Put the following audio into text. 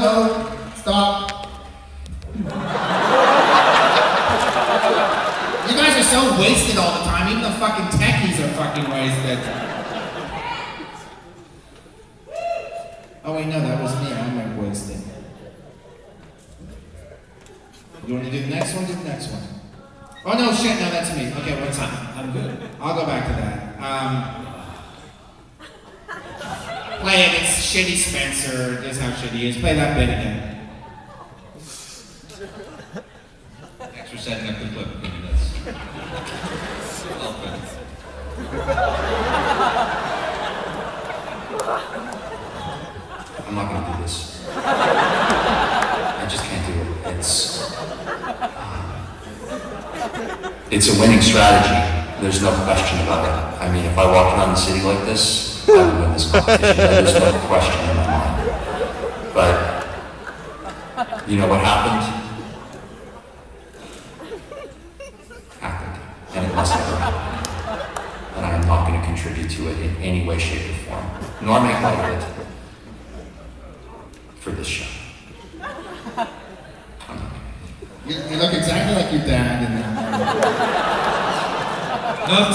no. Stop. you guys are so wasted all the time. Even the fucking techies are fucking wasted. Oh wait, no, that was me. I'm wasted. You want to do the next one? Do the next one. Oh no, shit, no, that's me. Okay, what's up? I'm good. I'll go back to that. Um, play it, it's Shitty Spencer. This is how shitty is. Play that bit again. Thanks for setting up the clip. Maybe that's well. I'm not gonna do this. I just can't do it. It's um, it's a winning strategy. There's no question about it. I mean, if I walked around the city like this, I would win this competition. There's no question in my mind. But you know what happened? happened, and it must have happened. And I am not going to contribute to it in any way, shape, or form, nor make light of it for this show. You, you look exactly like your dad in that. No,